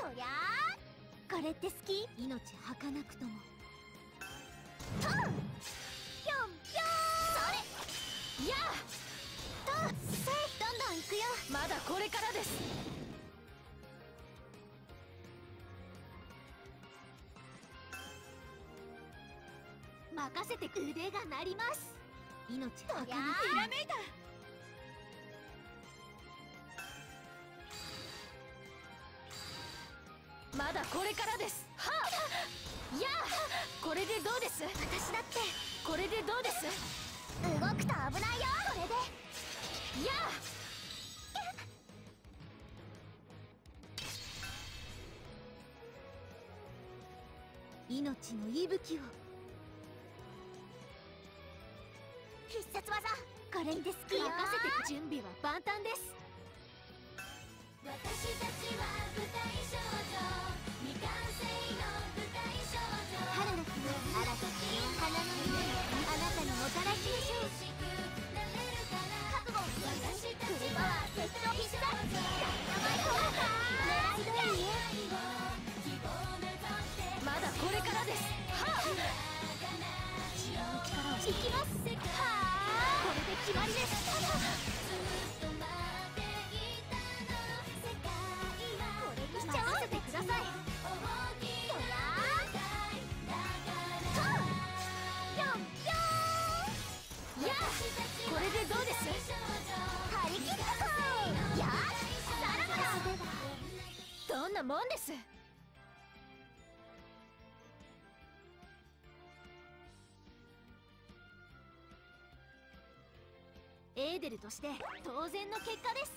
とりゃこれって好き？命吐かなくとも。とんぴょんぴょん！それ！やあと！せいどんどん行くよ。まだこれからです。任せて腕が鳴ります。命吐かなくひらめいまだこれからです。はあやあこれでどうです？私だって。これでどうです？動くと危ないよ。これで。命の息吹を。必殺技。これで好きよ。任せて準備は万端です。私たちは舞台少これでどうです？なもんです。エーデルとして当然の結果です。